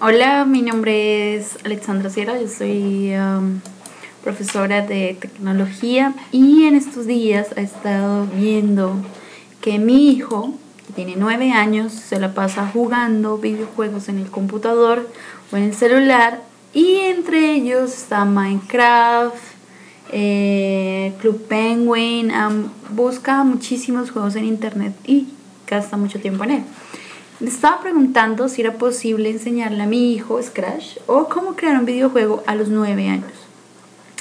Hola, mi nombre es Alexandra Sierra, yo soy um, profesora de tecnología y en estos días he estado viendo que mi hijo, que tiene nueve años, se la pasa jugando videojuegos en el computador o en el celular y entre ellos está Minecraft, eh, Club Penguin, busca muchísimos juegos en internet y gasta mucho tiempo en él. Me estaba preguntando si era posible enseñarle a mi hijo Scratch o cómo crear un videojuego a los 9 años.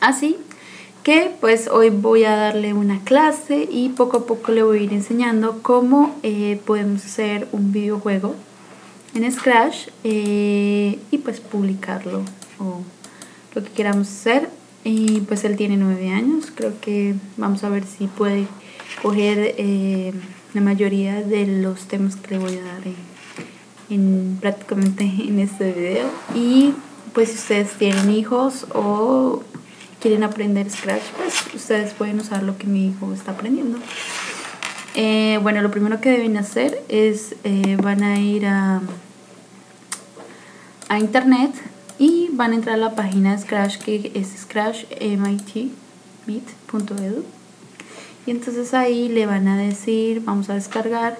Así que pues hoy voy a darle una clase y poco a poco le voy a ir enseñando cómo eh, podemos hacer un videojuego en Scratch eh, y pues publicarlo o lo que queramos hacer. Y pues él tiene 9 años, creo que vamos a ver si puede coger... Eh, la mayoría de los temas que le voy a dar en, prácticamente en este video. Y pues si ustedes tienen hijos o quieren aprender Scratch pues ustedes pueden usar lo que mi hijo está aprendiendo. Eh, bueno lo primero que deben hacer es eh, van a ir a, a internet y van a entrar a la página de Scratch que es scratchmit.edu entonces ahí le van a decir vamos a descargar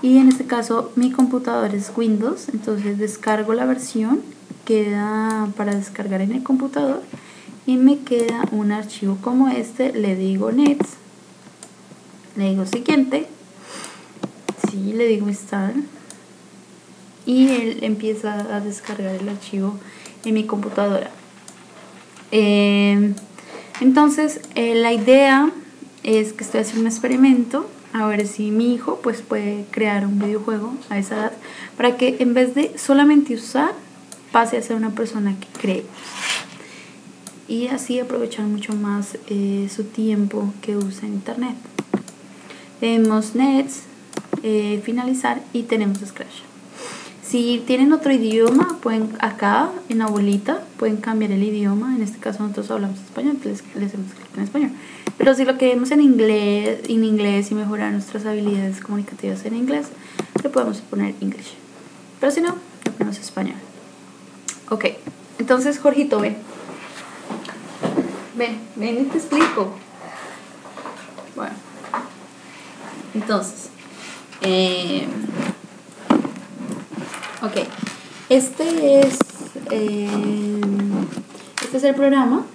y en este caso mi computador es Windows entonces descargo la versión queda para descargar en el computador y me queda un archivo como este le digo next le digo siguiente sí, le digo install y él empieza a descargar el archivo en mi computadora. Eh, entonces eh, la idea es que estoy haciendo un experimento a ver si mi hijo pues puede crear un videojuego a esa edad para que en vez de solamente usar pase a ser una persona que cree. Y así aprovechar mucho más eh, su tiempo que usa en internet. Tenemos nets eh, finalizar y tenemos scratch si tienen otro idioma, pueden acá en la bolita, pueden cambiar el idioma. En este caso nosotros hablamos español, entonces les hacemos clic en español. Pero si lo queremos en inglés, en inglés y mejorar nuestras habilidades comunicativas en inglés, le podemos poner English. Pero si no, le ponemos español. Ok, entonces Jorgito, ven. Ven, ven y te explico. Bueno, entonces, eh, Ok, este es, eh, este es el programa.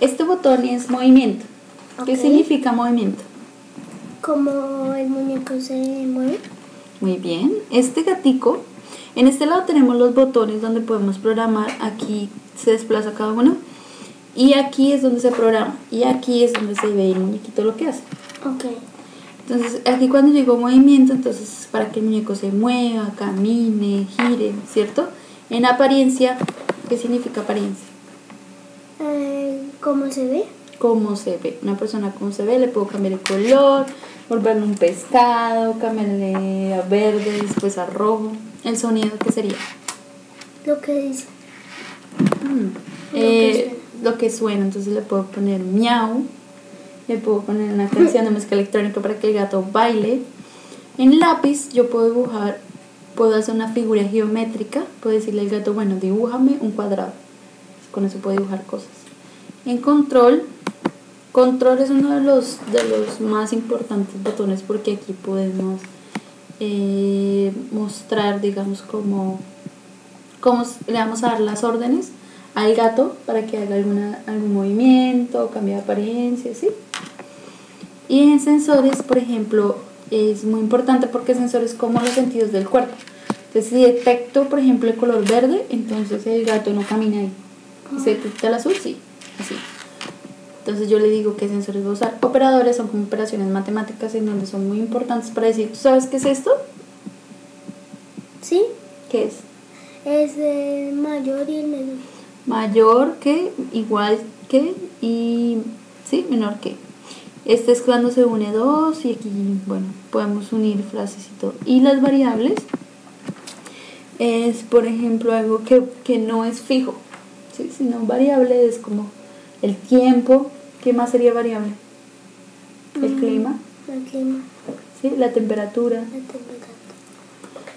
Este botón es movimiento. ¿Qué significa movimiento? Como el muñeco se mueve. Muy bien. Este gatico, en este lado tenemos los botones donde podemos programar. Aquí se desplaza cada uno. Y aquí es donde se programa. Y aquí es donde se ve el muñequito lo que hace. Ok. Entonces, aquí cuando llegó movimiento, entonces para que el muñeco se mueva, camine, gire, ¿cierto? En apariencia, ¿qué significa apariencia? Eh, ¿Cómo se ve? Cómo se ve. Una persona cómo se ve, le puedo cambiar el color, volverle un pescado, cambiarle a verde, después a rojo. ¿El sonido qué sería? Lo que dice. Mm. Eh, lo que suena, entonces le puedo poner miau le puedo poner una canción de música electrónica para que el gato baile. En lápiz yo puedo dibujar, puedo hacer una figura geométrica, puedo decirle al gato, bueno, dibújame un cuadrado. Con eso puedo dibujar cosas. En control, control es uno de los, de los más importantes botones porque aquí podemos eh, mostrar, digamos, cómo, cómo le vamos a dar las órdenes al gato para que haga alguna, algún movimiento, cambie de apariencia, ¿sí? Y en sensores, por ejemplo, es muy importante porque sensores como los sentidos del cuerpo. Entonces, si detecto, por ejemplo, el color verde, entonces el gato no camina ahí. Si se detecta el azul, sí, así. Entonces yo le digo qué sensores voy a usar. Operadores son como operaciones matemáticas en donde son muy importantes para decir, ¿sabes qué es esto? ¿Sí? ¿Qué es? Es el mayor y el menor. Mayor que, igual que y, sí, menor que. Este es cuando se une dos y aquí, bueno, podemos unir frases y todo. Y las variables es, por ejemplo, algo que, no es fijo, ¿sí? sino variable es como el tiempo. ¿Qué más sería variable? El Mm, clima, El clima. ¿sí? la temperatura. La temperatura.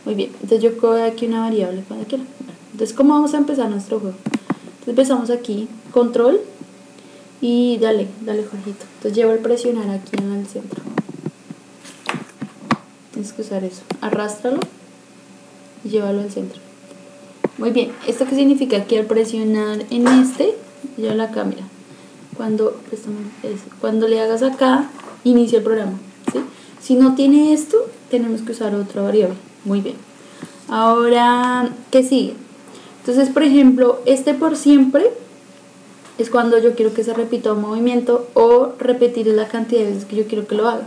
Muy bien, entonces yo cojo aquí una variable cuando quiera. Entonces, ¿cómo vamos a empezar nuestro juego? Entonces empezamos aquí, control, y dale, dale Jorgito. Entonces lleva el presionar aquí en el centro. Tienes que usar eso. Arrástralo y llévalo al centro. Muy bien. ¿Esto qué significa? Que al presionar en este, lleva la cámara. Cuando, cuando le hagas acá, inicia el programa. Si no tiene esto, tenemos que usar otra variable. Muy bien. Ahora, ¿qué sigue? Entonces, por ejemplo, este por siempre es cuando yo quiero que se repita un movimiento o repetir la cantidad de veces que yo quiero que lo haga.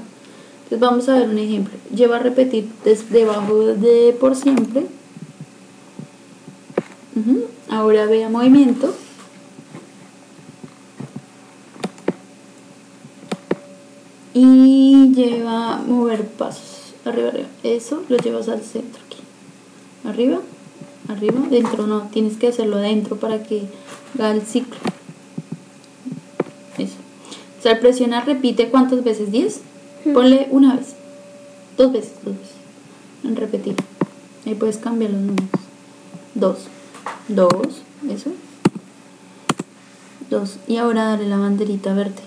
Entonces vamos a ver un ejemplo. Lleva a repetir desde debajo de por siempre. Ahora vea movimiento. Y lleva mover pasos. Arriba, arriba. Eso lo llevas al centro aquí. Arriba, arriba, dentro no. Tienes que hacerlo adentro para que haga el ciclo. Sea, al presionar repite cuántas veces? 10. Ponle una vez. Dos veces, dos veces. En repetir. Ahí puedes cambiar los números. Dos. Dos. Eso. Dos. Y ahora darle la banderita verde.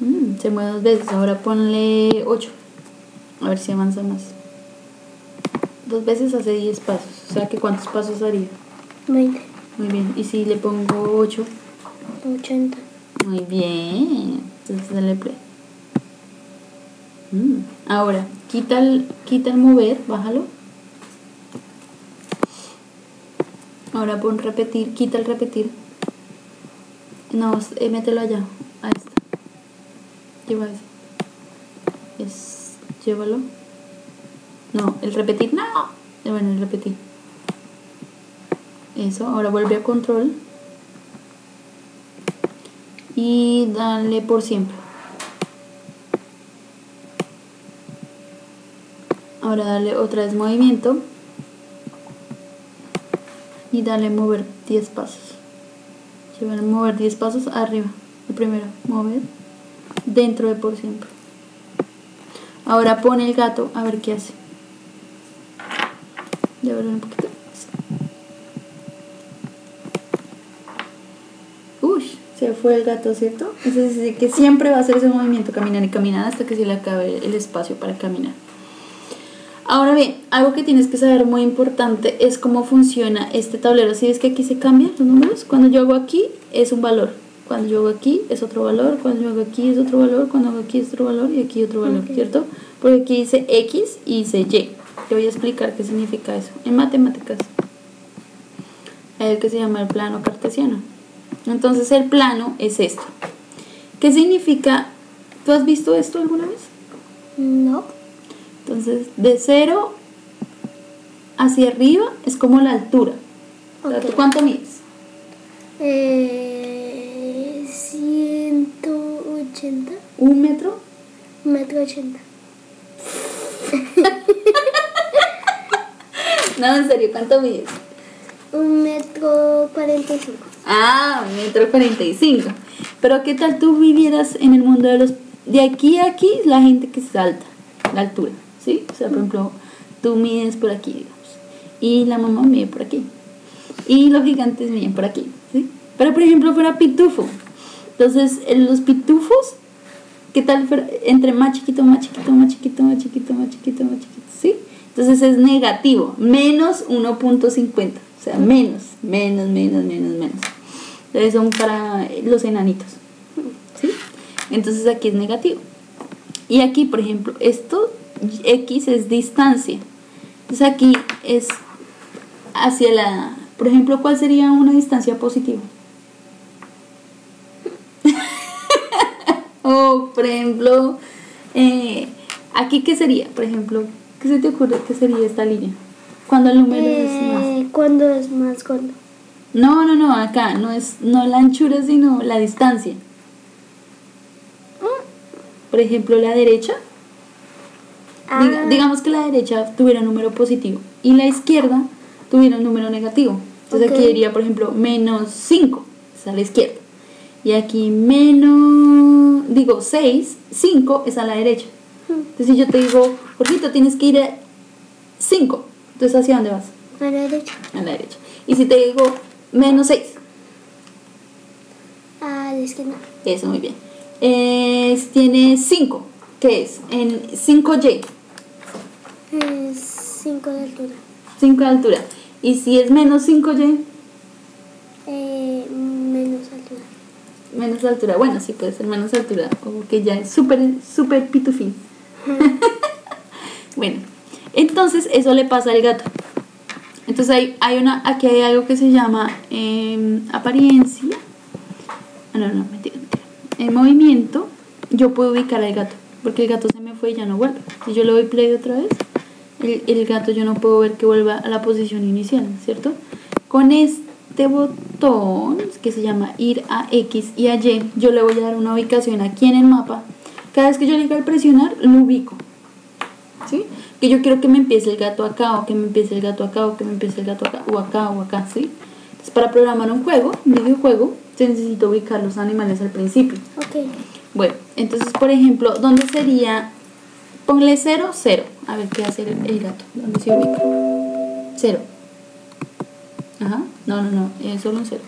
Mm, se mueve dos veces. Ahora ponle 8. A ver si avanza más. Dos veces hace 10 pasos. O sea que ¿cuántos pasos haría? 20. Muy bien. ¿Y si le pongo 8? 80. Muy bien. Entonces dale play. Mm. Ahora, quita el, quita el mover, bájalo. Ahora pon repetir, quita el repetir. No, eh, mételo allá. Está. Lleva eso. Es, llévalo. No, el repetir, no. Bueno, el repetir. Eso, ahora vuelve a control. Y dale por siempre. Ahora dale otra vez movimiento. Y dale mover 10 pasos. Llevar mover 10 pasos arriba. El primero, mover dentro de por siempre. Ahora pone el gato a ver qué hace. Un. Uy, se fue el gato, ¿cierto? Entonces dice que siempre va a hacer ese movimiento, caminar y caminar hasta que se le acabe el espacio para caminar. Ahora bien, algo que tienes que saber muy importante es cómo funciona este tablero. Si ves que aquí se cambian los números, cuando yo hago aquí es un valor, cuando yo hago aquí es otro valor, cuando yo hago aquí es otro valor, cuando hago aquí es otro valor y aquí otro valor, ¿cierto? Porque aquí dice X y dice Y. Te voy a explicar qué significa eso. En matemáticas hay el que se llama el plano cartesiano. Entonces el plano es esto. ¿Qué significa? ¿Tú has visto esto alguna vez? No. Entonces, de cero hacia arriba es como la altura. ¿Tú cuánto mides? Eh, 180. ¿Un metro? Un metro ochenta. no, en serio, ¿cuánto mides? Un metro cuarenta y cinco. Ah, metro cuarenta y cinco. Pero ¿qué tal tú vivieras en el mundo de los... De aquí a aquí, la gente que salta, la altura, ¿sí? O sea, por ejemplo, tú mides por aquí, digamos. Y la mamá mide por aquí. Y los gigantes miden por aquí, ¿sí? Pero, por ejemplo, fuera pitufo. Entonces, en los pitufos, ¿qué tal entre más chiquito, más chiquito, más chiquito, más chiquito, más chiquito, más chiquito, ¿sí? Entonces es negativo, menos 1.50. O sea, menos, menos, menos, menos, menos. Entonces son para los enanitos. ¿Sí? Entonces aquí es negativo. Y aquí, por ejemplo, esto, X es distancia. Entonces aquí es hacia la... Por ejemplo, ¿cuál sería una distancia positiva? o, por ejemplo, eh, aquí, ¿qué sería? Por ejemplo, ¿qué se te ocurre que sería esta línea? Cuando el número es más. Eh, cuando es más gordo. No, no, no, acá no es no la anchura, sino la distancia. Por ejemplo, la derecha. Ah. digamos que la derecha tuviera un número positivo y la izquierda tuviera un número negativo. Entonces aquí diría, por ejemplo, menos 5, es a la izquierda. Y aquí menos, digo, 6, 5 es a la derecha. Entonces si yo te digo, Jorgito, tienes que ir a 5. Entonces, ¿hacia dónde vas? A la derecha. A la derecha. Y si te digo menos 6, A la izquierda. eso muy bien. Es, tiene 5, ¿qué es? En 5Y, Es 5 de altura. 5 de altura. Y si es menos 5Y, Eh, menos altura. menos altura. Bueno, sí puede ser menos altura. O que ya es súper, súper pitufín. bueno, entonces eso le pasa al gato. Entonces hay, hay una, aquí hay algo que se llama em, apariencia. Ah, no, no, mentira, mentira. En movimiento yo puedo ubicar al gato. Porque el gato se me fue y ya no vuelve. Si yo le doy play otra vez, el, el gato yo no puedo ver que vuelva a la posición inicial, ¿cierto? Con este botón que se llama ir a X y a Y, yo le voy a dar una ubicación aquí en el mapa. Cada vez que yo le diga al presionar, lo ubico. ¿Sí? Que yo quiero que me empiece el gato acá, o que me empiece el gato acá, o que me empiece el gato acá, o acá, o acá, ¿sí? Entonces, para programar un juego, un videojuego, se necesita ubicar los animales al principio. Ok. Bueno, entonces, por ejemplo, ¿dónde sería? Ponle 0, 0. A ver qué hace el, el gato. ¿Dónde se ubica? 0. Ajá. No, no, no. Es solo un 0.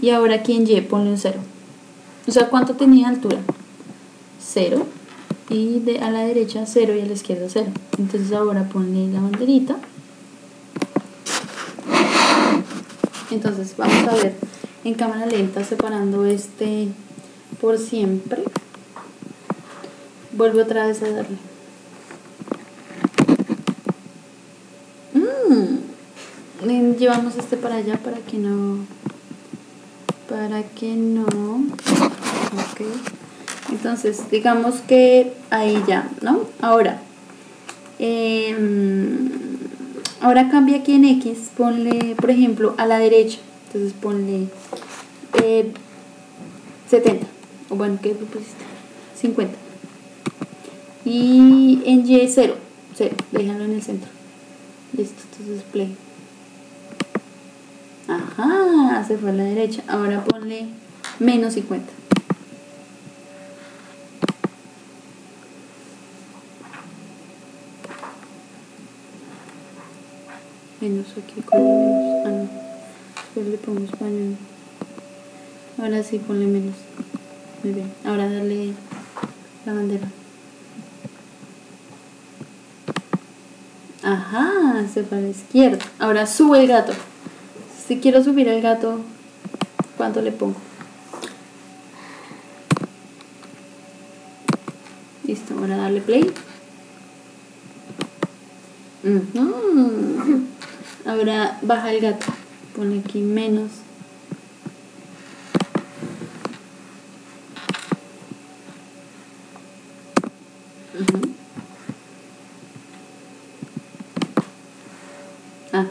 Y ahora aquí en Y ponle un 0. O sea, ¿cuánto tenía altura? 0. Y de, a la derecha 0 y a la izquierda 0. Entonces ahora ponle la banderita. Entonces vamos a ver en cámara lenta separando este por siempre. Vuelve otra vez a darle. Mm. Llevamos este para allá para que no. Para que no. Ok. Entonces, digamos que ahí ya, ¿no? Ahora. em, ahora cambia aquí en X. Ponle, por ejemplo, a la derecha. Entonces ponle eh, 70. O bueno, ¿qué propusiste? 50. Y en Y 0. 0. Déjalo en el centro. Listo, entonces play. Ajá, se fue a la derecha. Ahora ponle menos 50. Menos aquí con menos. Ah, no. Después le pongo español. Ahora sí, ponle menos. Muy bien. Ahora darle la bandera. Ajá, se fue a la izquierda. Ahora sube el gato. Si quiero subir el gato, ¿cuánto le pongo? Listo, ahora darle play. Ujú. Ahora baja el gato. Pone aquí menos. Ajá.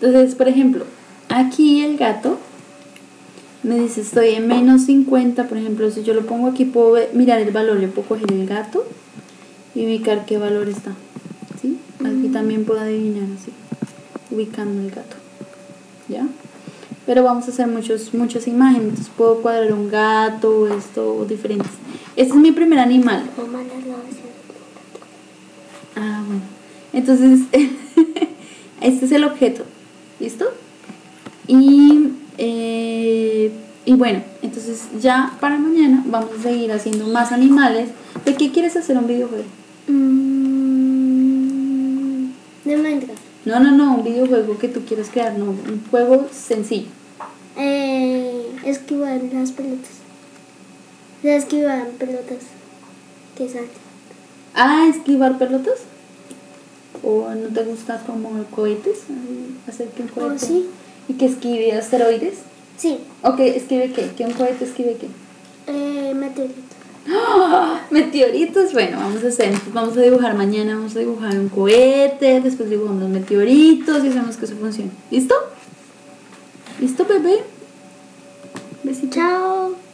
Entonces, por ejemplo, aquí el gato me dice estoy en menos 50, por ejemplo, si yo lo pongo aquí puedo ver- mirar el valor, le puedo coger el gato y ubicar qué valor está. ¿Sí? Aquí también puedo adivinar así, ubicando el gato. ¿Ya? Pero vamos a hacer muchos, muchas imágenes, entonces puedo cuadrar un gato, esto, diferentes. Este es mi primer animal, O mandarlo hacia Ah, bueno. Entonces, este es el objeto. ¿Listo? Y, eh, y bueno, entonces ya para mañana vamos a seguir haciendo más animales. ¿De qué quieres hacer un videojuego? Mm, de Minecraft. No, no, no, un videojuego que tú quieras crear, no, un juego sencillo. Eh, esquivar las pelotas. Se esquivan pelotas que salten. Ah, esquivar pelotas. ¿O no te gusta como cohetes? Hacer que un cohete. Oh, sí. Y que esquive asteroides. Sí, ¿O que esquive qué? ¿Que un cohete esquive qué? eh, meteorito. Meteoritos, bueno, vamos a hacer, vamos a dibujar mañana, vamos a dibujar un cohete, después dibujamos meteoritos y hacemos que eso funcione. ¿Listo? ¿Listo, bebé? Besito. Chao.